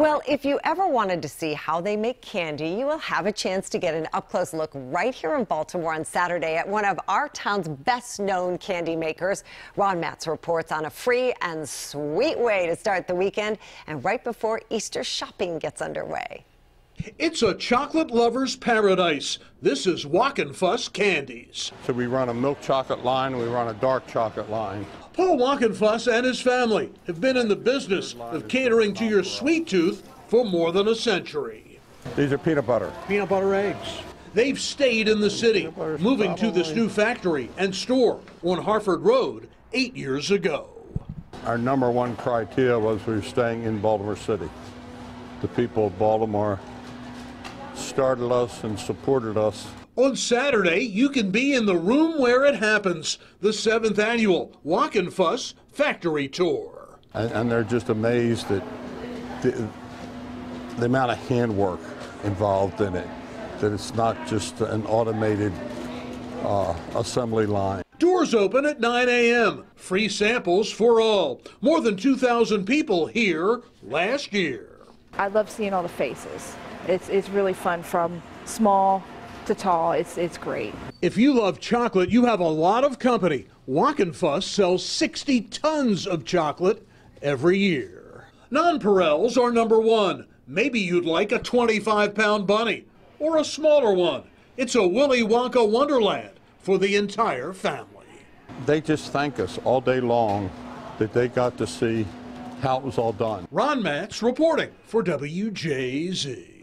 Well, if you ever wanted to see how they make candy, you will have a chance to get an up close look right here in Baltimore on Saturday at one of our town's best known candy makers. Ron Matz reports on a free and sweet way to start the weekend and right before Easter shopping gets underway. It's a chocolate lover's paradise. This is Wockenfuss Candies. So we run a milk chocolate line, we run a dark chocolate line. Paul Wockenfuss and his family have been in the business of catering to your sweet tooth for more than a century. These are peanut butter. Peanut butter eggs. They've stayed in the city, moving to this new factory and store on Harford Road eight years ago. Our number one criteria was we were staying in Baltimore City. The people of Baltimore started us and supported us. On Saturday, you can be in the room where it happens, the seventh annual Wockenfuss Factory Tour. And, and they're just amazed at the, the amount of handwork involved in it, that it's not just an automated uh, assembly line. Doors open at 9 a.m. Free samples for all. More than 2,000 people here last year. I love seeing all the faces. It's, it's really fun from small to tall. It's, it's great. If you love chocolate, you have a lot of company. Wockenfuss sells 60 tons of chocolate every year. Nonpareils are number one. Maybe you'd like a 25 pound bunny or a smaller one. It's a Willy Wonka wonderland for the entire family. They just thank us all day long that they got to see how it was all done. Ron Matz reporting for WJZ.